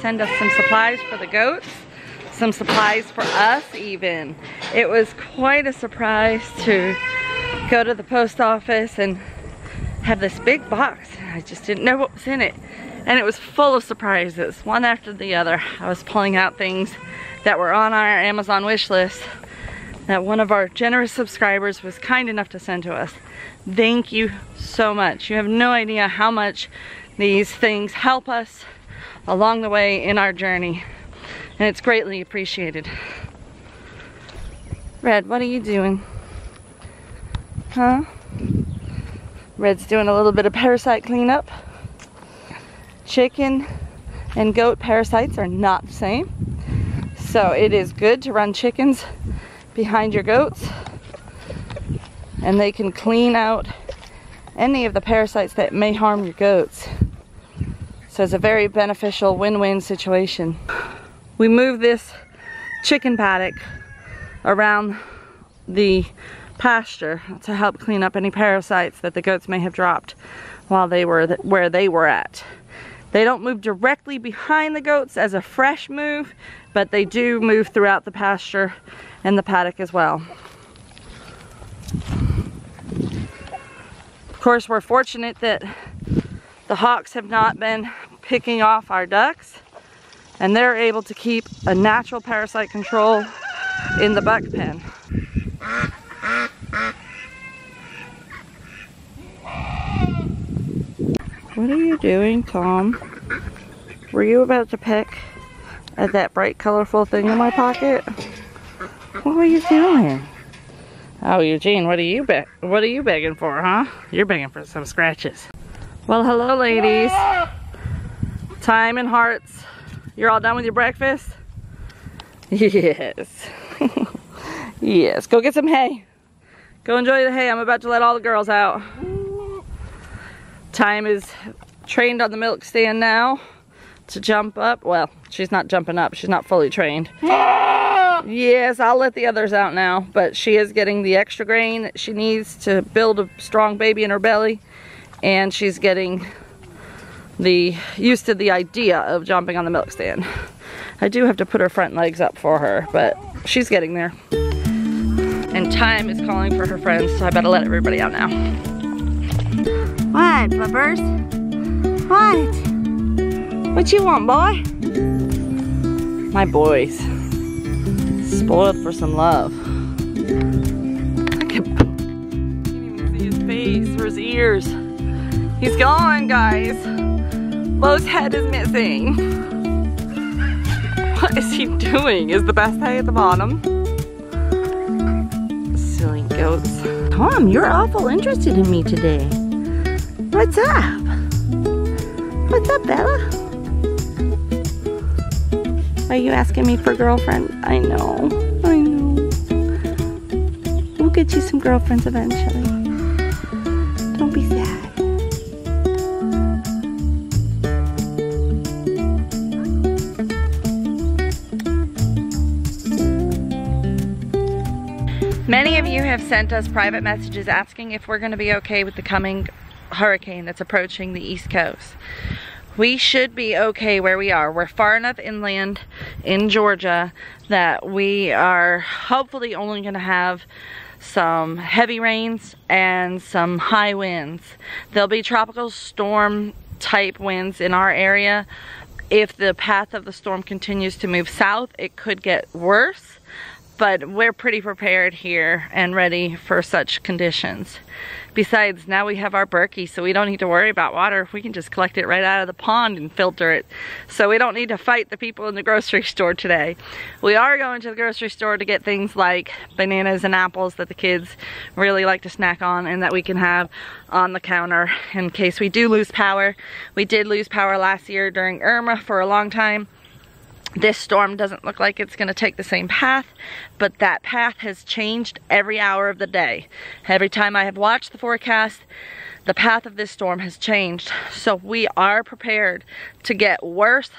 send us some supplies for the goats, some supplies for us even. It was quite a surprise to go to the post office and have this big box. I just didn't know what was in it. And it was full of surprises, one after the other. I was pulling out things that were on our Amazon wish list that one of our generous subscribers was kind enough to send to us. Thank you so much. You have no idea how much these things help us along the way in our journey. And it's greatly appreciated. Red, what are you doing? Huh? Red's doing a little bit of parasite cleanup. Chicken and goat parasites are not the same. So it is good to run chickens behind your goats and they can clean out any of the parasites that may harm your goats. So it's a very beneficial win-win situation. We move this chicken paddock around the pasture to help clean up any parasites that the goats may have dropped while they were th where they were at. They don't move directly behind the goats as a fresh move, but they do move throughout the pasture and the paddock as well. Of course, we're fortunate that the hawks have not been picking off our ducks and they're able to keep a natural parasite control in the buck pen. What are you doing, Tom? Were you about to peck at that bright colorful thing in my pocket? What were you doing? Oh, Eugene, what are you be what are you begging for, huh? You're begging for some scratches. Well, hello, ladies. Time and hearts. You're all done with your breakfast? Yes. yes. Go get some hay. Go enjoy the hay. I'm about to let all the girls out. Time is trained on the milk stand now to jump up. Well, she's not jumping up. She's not fully trained. Yes, I'll let the others out now, but she is getting the extra grain that she needs to build a strong baby in her belly, and she's getting the used to the idea of jumping on the milk stand. I do have to put her front legs up for her, but she's getting there. And time is calling for her friends, so I better let everybody out now. What, Flippers? What? What you want, boy? My boys spoiled for some love. At, can't even see his face or his ears. He's gone, guys. Bo's head is missing. What is he doing? Is the best hay at the bottom? Silly goats. Tom, you're awful interested in me today. What's up? What's up, Bella? Are you asking me for girlfriend? I know. I know. We'll get you some girlfriends eventually. Don't be sad. You have sent us private messages asking if we're going to be okay with the coming hurricane that's approaching the East Coast we should be okay where we are. We're far enough inland in Georgia that we are hopefully only going to have some heavy rains and some high winds. There'll be tropical storm type winds in our area. If the path of the storm continues to move south, it could get worse, but we're pretty prepared here and ready for such conditions. Besides, now we have our Berkey, so we don't need to worry about water. We can just collect it right out of the pond and filter it. So we don't need to fight the people in the grocery store today. We are going to the grocery store to get things like bananas and apples that the kids really like to snack on and that we can have on the counter in case we do lose power. We did lose power last year during Irma for a long time this storm doesn't look like it's going to take the same path, but that path has changed every hour of the day. Every time I have watched the forecast, the path of this storm has changed. So we are prepared to get worse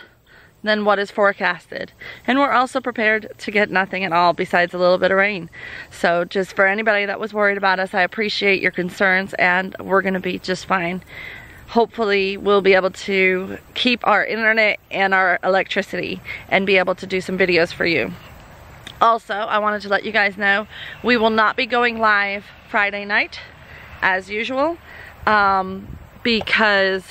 than what is forecasted. And we're also prepared to get nothing at all besides a little bit of rain. So just for anybody that was worried about us, I appreciate your concerns and we're going to be just fine. Hopefully we'll be able to keep our internet and our electricity and be able to do some videos for you. Also, I wanted to let you guys know we will not be going live Friday night as usual um, because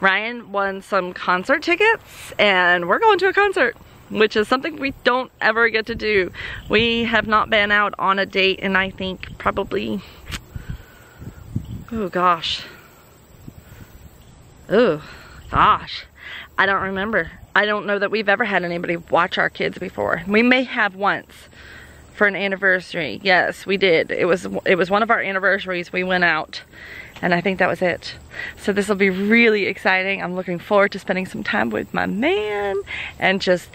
Ryan won some concert tickets and we're going to a concert which is something we don't ever get to do. We have not been out on a date and I think probably, oh gosh, oh gosh, I don't remember. I don't know that we've ever had anybody watch our kids before. We may have once for an anniversary. Yes, we did. It was it was one of our anniversaries. We went out and I think that was it. So this will be really exciting. I'm looking forward to spending some time with my man and just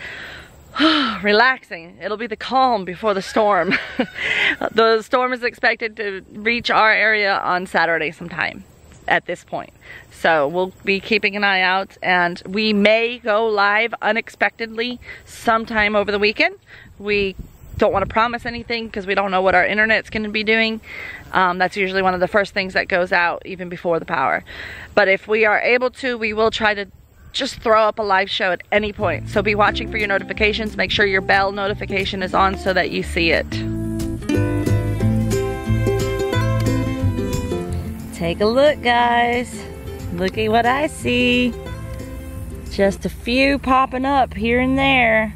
relaxing. It'll be the calm before the storm. the storm is expected to reach our area on Saturday sometime at this point. So we'll be keeping an eye out and we may go live unexpectedly sometime over the weekend. We don't want to promise anything because we don't know what our internet's going to be doing. Um, that's usually one of the first things that goes out even before the power. But if we are able to, we will try to just throw up a live show at any point. So be watching for your notifications. Make sure your bell notification is on so that you see it. Take a look, guys. Look at what I see. Just a few popping up here and there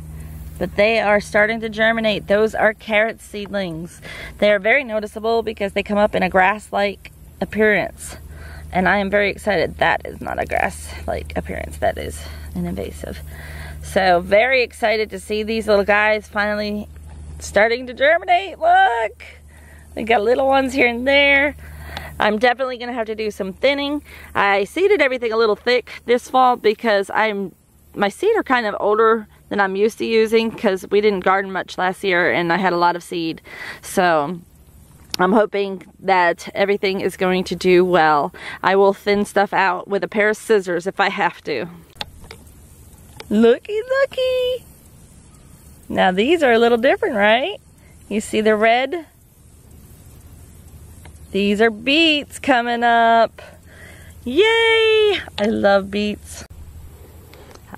but they are starting to germinate. Those are carrot seedlings. They are very noticeable because they come up in a grass-like appearance. And I am very excited. That is not a grass-like appearance. That is an invasive. So very excited to see these little guys finally starting to germinate. Look! We got little ones here and there. I'm definitely to have to do some thinning. I seeded everything a little thick this fall because I'm my seed are kind of older than I'm used to using because we didn't garden much last year and I had a lot of seed. So I'm hoping that everything is going to do well. I will thin stuff out with a pair of scissors if I have to. Looky, looky. Now these are a little different, right? You see the red? These are beets coming up. Yay! I love beets.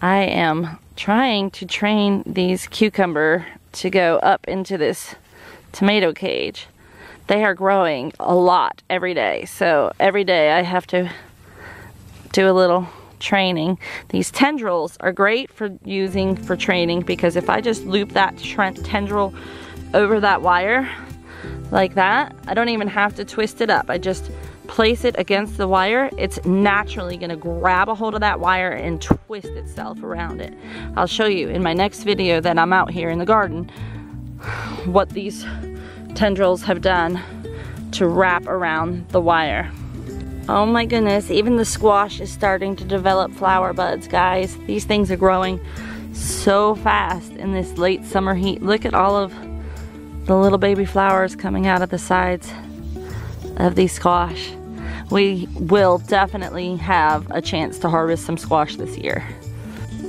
I am trying to train these cucumber to go up into this tomato cage. They are growing a lot every day. So every day I have to do a little training. These tendrils are great for using for training because if I just loop that tendril over that wire like that, I don't even have to twist it up. I just place it against the wire, it's naturally gonna grab a hold of that wire and twist itself around it. I'll show you in my next video that I'm out here in the garden what these tendrils have done to wrap around the wire. Oh my goodness, even the squash is starting to develop flower buds, guys. These things are growing so fast in this late summer heat. Look at all of the little baby flowers coming out of the sides of these squash. We will definitely have a chance to harvest some squash this year.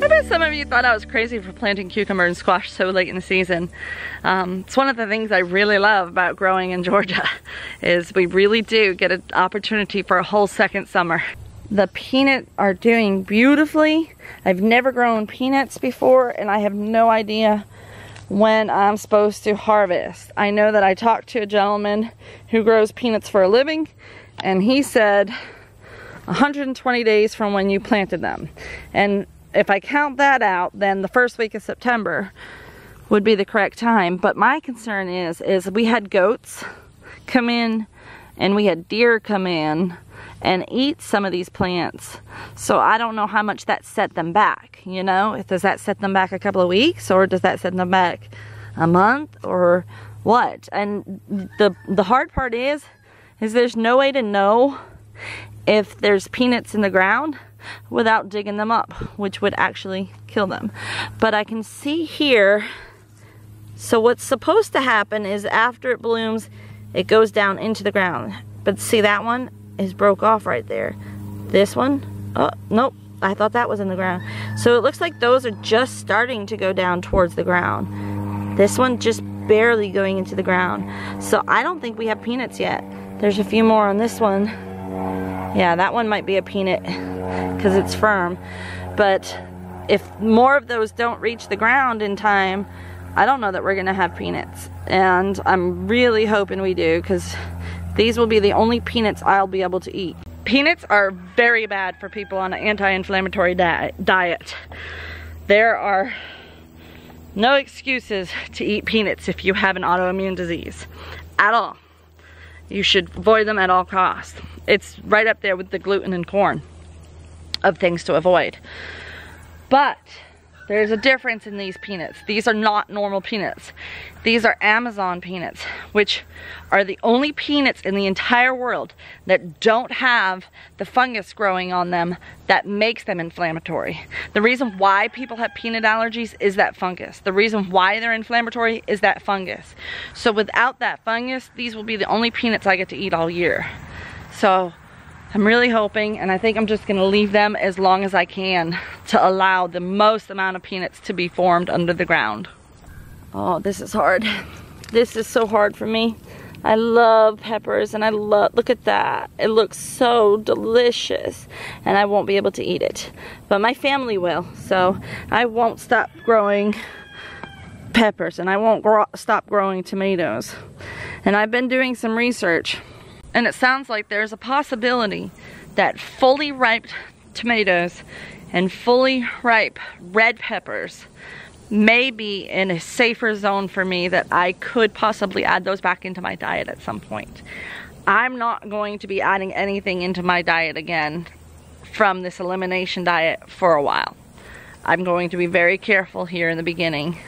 I bet some of you thought I was crazy for planting cucumber and squash so late in the season. Um, it's one of the things I really love about growing in Georgia is we really do get an opportunity for a whole second summer. The peanut are doing beautifully. I've never grown peanuts before and I have no idea when I'm supposed to harvest. I know that I talked to a gentleman who grows peanuts for a living and he said 120 days from when you planted them. And if I count that out, then the first week of September would be the correct time. But my concern is, is we had goats come in and we had deer come in and eat some of these plants. So I don't know how much that set them back, you know? Does that set them back a couple of weeks or does that set them back a month or what? And the the hard part is is there's no way to know if there's peanuts in the ground without digging them up, which would actually kill them. But I can see here, so what's supposed to happen is after it blooms, it goes down into the ground. But see that one is broke off right there. This one, oh, nope, I thought that was in the ground. So it looks like those are just starting to go down towards the ground. This one just barely going into the ground. So I don't think we have peanuts yet. There's a few more on this one. Yeah, that one might be a peanut because it's firm. But if more of those don't reach the ground in time, I don't know that we're gonna have peanuts. And I'm really hoping we do because these will be the only peanuts I'll be able to eat. Peanuts are very bad for people on an anti-inflammatory diet. There are no excuses to eat peanuts if you have an autoimmune disease at all. You should avoid them at all costs. It's right up there with the gluten and corn of things to avoid. But there's a difference in these peanuts. These are not normal peanuts. These are Amazon peanuts, which are the only peanuts in the entire world that don't have the fungus growing on them that makes them inflammatory. The reason why people have peanut allergies is that fungus. The reason why they're inflammatory is that fungus. So without that fungus, these will be the only peanuts I get to eat all year. So I'm really hoping, and I think I'm just gonna leave them as long as I can to allow the most amount of peanuts to be formed under the ground. Oh, this is hard. This is so hard for me. I love peppers and I love, look at that. It looks so delicious and I won't be able to eat it. But my family will, so I won't stop growing peppers and I won't stop growing tomatoes. And I've been doing some research and it sounds like there's a possibility that fully ripe tomatoes and fully ripe red peppers may be in a safer zone for me that I could possibly add those back into my diet at some point. I'm not going to be adding anything into my diet again from this elimination diet for a while. I'm going to be very careful here in the beginning.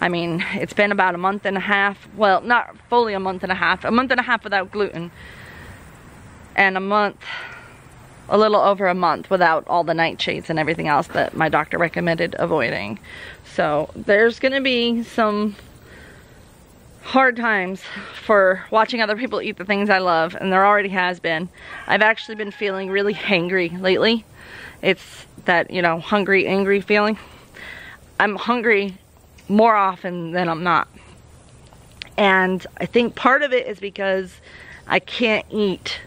I mean, it's been about a month and a half, well, not fully a month and a half, a month and a half without gluten and a month, a little over a month without all the nightshades and everything else that my doctor recommended avoiding. So there's gonna be some hard times for watching other people eat the things I love and there already has been. I've actually been feeling really hangry lately. It's that, you know, hungry, angry feeling. I'm hungry more often than I'm not. And I think part of it is because I can't eat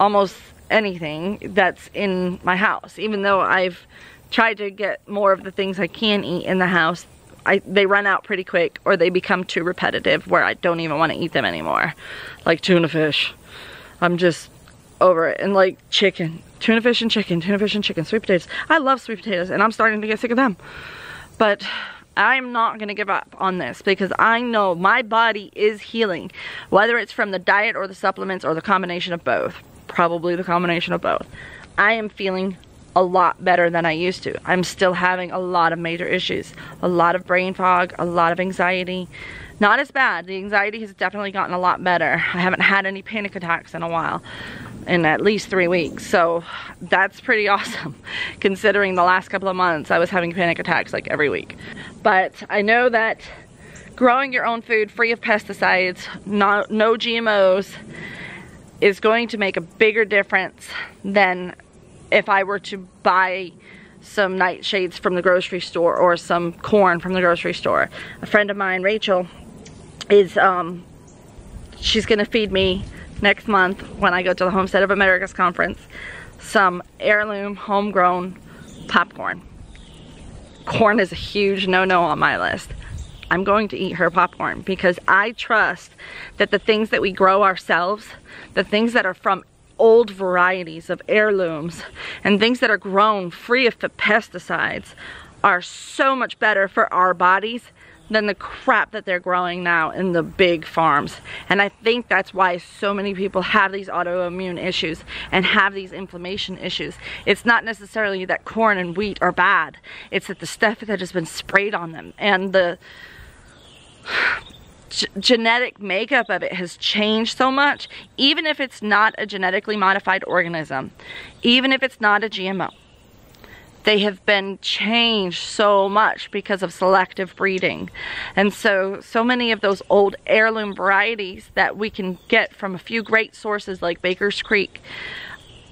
almost anything that's in my house. Even though I've tried to get more of the things I can eat in the house, I, they run out pretty quick or they become too repetitive where I don't even want to eat them anymore. Like tuna fish. I'm just over it. And like chicken. Tuna fish and chicken, tuna fish and chicken, sweet potatoes. I love sweet potatoes and I'm starting to get sick of them. But I'm not going to give up on this because I know my body is healing. Whether it's from the diet or the supplements or the combination of both probably the combination of both. I am feeling a lot better than I used to. I'm still having a lot of major issues. A lot of brain fog, a lot of anxiety. Not as bad. The anxiety has definitely gotten a lot better. I haven't had any panic attacks in a while. In at least three weeks. So that's pretty awesome. Considering the last couple of months I was having panic attacks like every week. But I know that growing your own food free of pesticides, no, no GMOs, is going to make a bigger difference than if I were to buy some nightshades from the grocery store or some corn from the grocery store. A friend of mine, Rachel, is, um, she's gonna feed me next month when I go to the Homesteaders of America's conference some heirloom homegrown popcorn. Corn is a huge no-no on my list. I'm going to eat her popcorn because I trust that the things that we grow ourselves, the things that are from old varieties of heirlooms and things that are grown free of pesticides are so much better for our bodies than the crap that they're growing now in the big farms. And I think that's why so many people have these autoimmune issues and have these inflammation issues. It's not necessarily that corn and wheat are bad. It's that the stuff that has been sprayed on them and the genetic makeup of it has changed so much, even if it's not a genetically modified organism, even if it's not a GMO. They have been changed so much because of selective breeding. And so, so many of those old heirloom varieties that we can get from a few great sources like Baker's Creek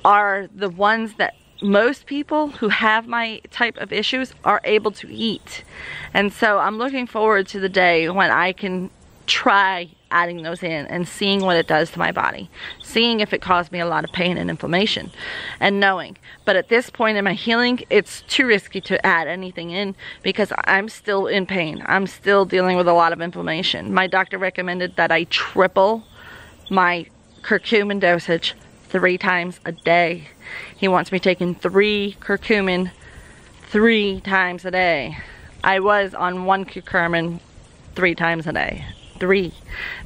are the ones that most people who have my type of issues are able to eat. And so I'm looking forward to the day when I can try adding those in and seeing what it does to my body. Seeing if it caused me a lot of pain and inflammation and knowing. But at this point in my healing, it's too risky to add anything in because I'm still in pain. I'm still dealing with a lot of inflammation. My doctor recommended that I triple my curcumin dosage three times a day. He wants me taking three curcumin three times a day. I was on one curcumin three times a day. Three.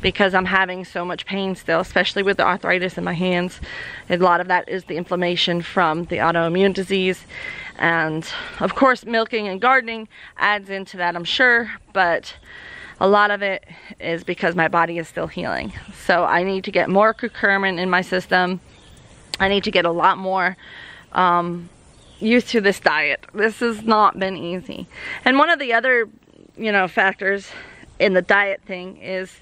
Because I'm having so much pain still, especially with the arthritis in my hands. A lot of that is the inflammation from the autoimmune disease. And of course, milking and gardening adds into that, I'm sure. But a lot of it is because my body is still healing. So I need to get more curcumin in my system. I need to get a lot more um, used to this diet. This has not been easy. And one of the other, you know, factors in the diet thing is,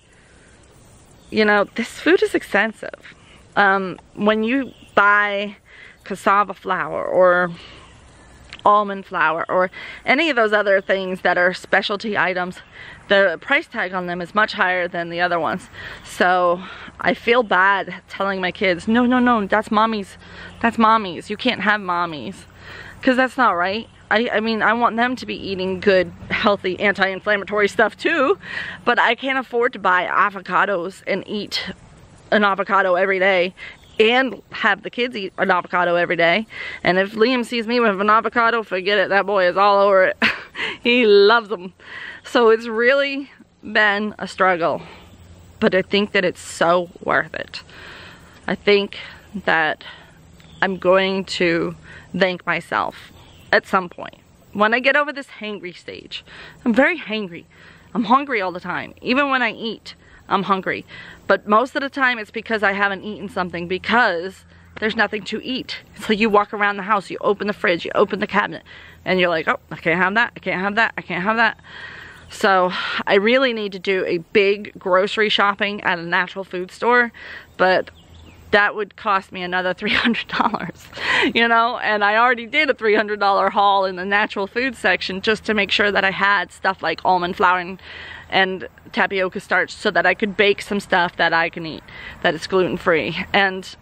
you know, this food is expensive. Um, when you buy cassava flour or almond flour or any of those other things that are specialty items, the price tag on them is much higher than the other ones. So I feel bad telling my kids, no, no, no, that's mommy's, that's mommy's. You can't have mommy's because that's not right. I, I mean, I want them to be eating good, healthy, anti-inflammatory stuff too, but I can't afford to buy avocados and eat an avocado every day and have the kids eat an avocado every day. And if Liam sees me with an avocado, forget it, that boy is all over it. he loves them. So it's really been a struggle, but I think that it's so worth it. I think that I'm going to thank myself at some point. When I get over this hangry stage, I'm very hangry. I'm hungry all the time. Even when I eat, I'm hungry. But most of the time it's because I haven't eaten something because there's nothing to eat. So you walk around the house, you open the fridge, you open the cabinet, and you're like, oh, I can't have that, I can't have that, I can't have that. So I really need to do a big grocery shopping at a natural food store, but that would cost me another $300, you know, and I already did a $300 haul in the natural food section just to make sure that I had stuff like almond flour and, and tapioca starch so that I could bake some stuff that I can eat that is gluten-free. And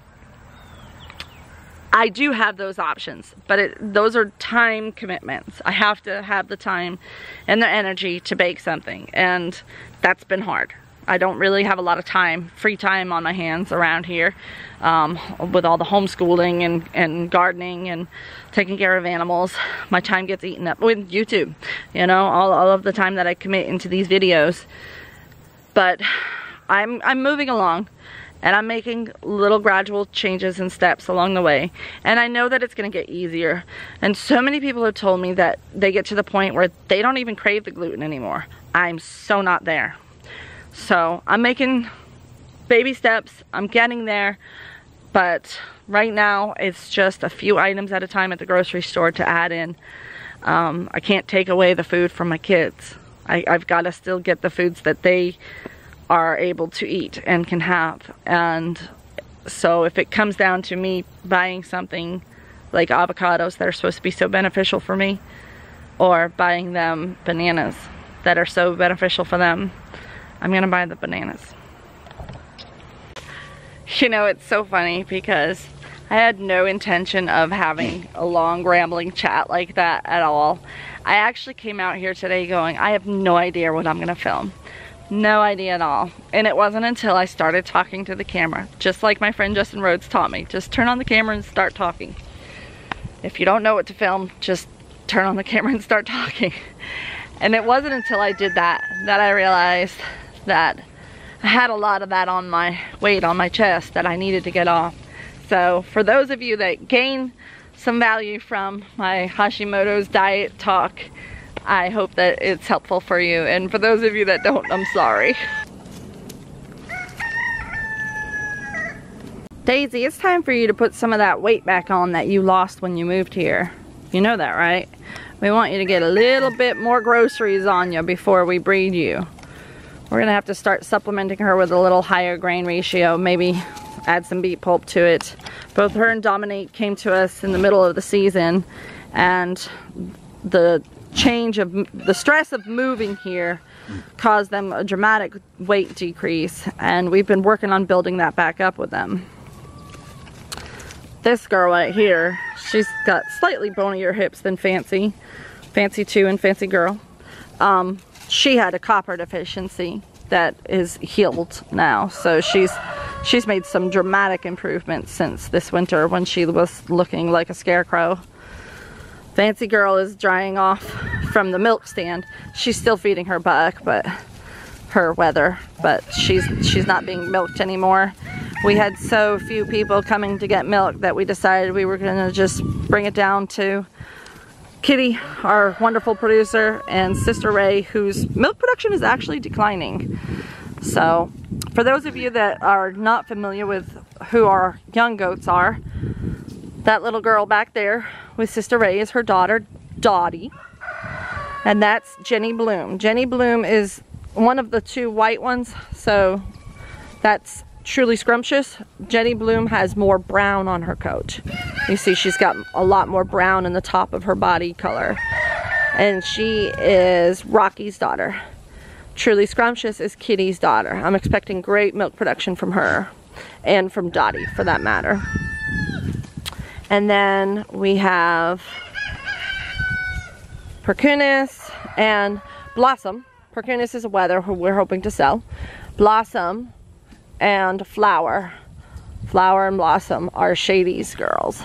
I do have those options, but it, those are time commitments. I have to have the time and the energy to bake something, and that's been hard. I don't really have a lot of time, free time on my hands around here um, with all the homeschooling and, and gardening and taking care of animals. My time gets eaten up with YouTube, you know, all, all of the time that I commit into these videos. But I'm, I'm moving along and I'm making little gradual changes and steps along the way. And I know that it's gonna get easier. And so many people have told me that they get to the point where they don't even crave the gluten anymore. I'm so not there. So I'm making baby steps. I'm getting there. But right now it's just a few items at a time at the grocery store to add in. Um, I can't take away the food from my kids. I, I've got to still get the foods that they are able to eat and can have. And so if it comes down to me buying something like avocados that are supposed to be so beneficial for me, or buying them bananas that are so beneficial for them, I'm gonna buy the bananas. You know, it's so funny because I had no intention of having a long rambling chat like that at all. I actually came out here today going, I have no idea what I'm gonna film. No idea at all. And it wasn't until I started talking to the camera, just like my friend Justin Rhodes taught me. Just turn on the camera and start talking. If you don't know what to film, just turn on the camera and start talking. And it wasn't until I did that that I realized that I had a lot of that on my weight on my chest that I needed to get off. So for those of you that gain some value from my Hashimoto's diet talk, I hope that it's helpful for you. And for those of you that don't, I'm sorry. Daisy, it's time for you to put some of that weight back on that you lost when you moved here. You know that, right? We want you to get a little bit more groceries on you before we breed you. We're gonna have to start supplementing her with a little higher grain ratio, maybe add some beet pulp to it. Both her and Dominate came to us in the middle of the season and the change of, the stress of moving here caused them a dramatic weight decrease and we've been working on building that back up with them. This girl right here, she's got slightly bonier hips than Fancy. Fancy 2 and Fancy Girl. Um, she had a copper deficiency that is healed now. So she's she's made some dramatic improvements since this winter when she was looking like a scarecrow. Fancy Girl is drying off from the milk stand. She's still feeding her buck, but her wether, but she's she's not being milked anymore. We had so few people coming to get milk that we decided we were gonna just bring it down to Kitty, our wonderful producer, and Sister Ray, whose milk production is actually declining. So, for those of you that are not familiar with who our young goats are, that little girl back there with Sister Ray is her daughter, Dottie. And that's Jenny Bloom. Jenny Bloom is one of the two white ones, so that's truly scrumptious. Jenny Bloom has more brown on her coat. You see she's got a lot more brown in the top of her body color. And she is Rocky's daughter. Truly Scrumptious is Kitty's daughter. I'm expecting great milk production from her and from Dottie for that matter. And then we have Perkunis and Blossom. Perkunis is a wether who we're hoping to sell. Blossom and Flower. Flower and Blossom are Shady's girls.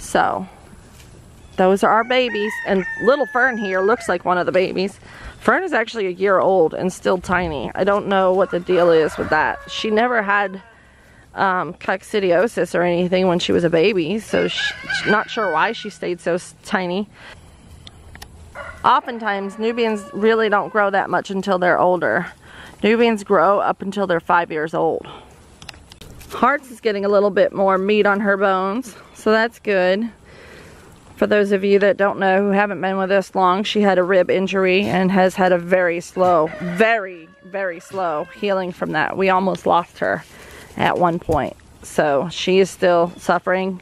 So, those are our babies. And little Fern here looks like one of the babies. Fern is actually a year old and still tiny. I don't know what the deal is with that. She never had um, coccidiosis or anything when she was a baby, so she, not sure why she stayed so tiny. Oftentimes, Nubians really don't grow that much until they're older. Nubians grow up until they're five years old. Hearts is getting a little bit more meat on her bones, so that's good. For those of you that don't know, who haven't been with us long, she had a rib injury and has had a very slow, very, very slow healing from that. We almost lost her at one point. So she is still suffering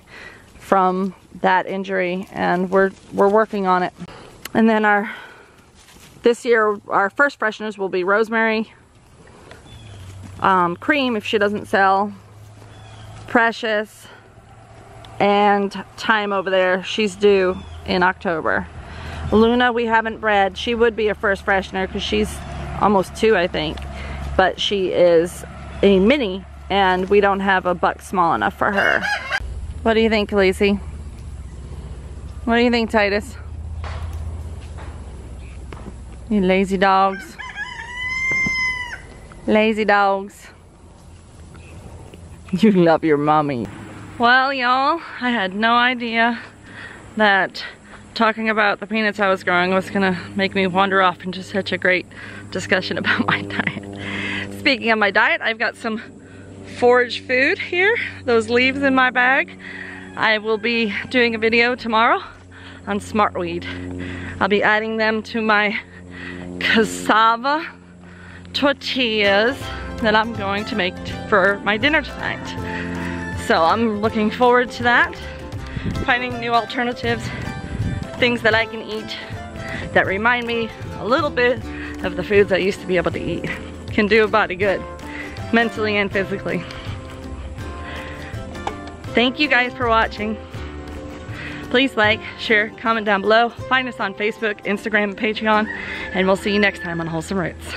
from that injury and we're, we're working on it. And then our, this year, our first fresheners will be rosemary, um, cream if she doesn't sell, precious, and Time over there. She's due in October. Luna we haven't bred. She would be a first freshener because she's almost two I think. But she is a mini and we don't have a buck small enough for her. What do you think, Lacey? What do you think, Titus? You lazy dogs. Lazy dogs. You love your mommy. Well, y'all, I had no idea that talking about the peanuts I was growing was gonna make me wander off into such a great discussion about my diet. Speaking of my diet, I've got some forage food here, those leaves in my bag. I will be doing a video tomorrow on smartweed. I'll be adding them to my cassava tortillas that I'm going to make for my dinner tonight. So I'm looking forward to that. Finding new alternatives, things that I can eat that remind me a little bit of the foods I used to be able to eat. Can do a body good, mentally and physically. Thank you guys for watching. Please like, share, comment down below. Find us on Facebook, Instagram, and Patreon, and we'll see you next time on Wholesome Roots.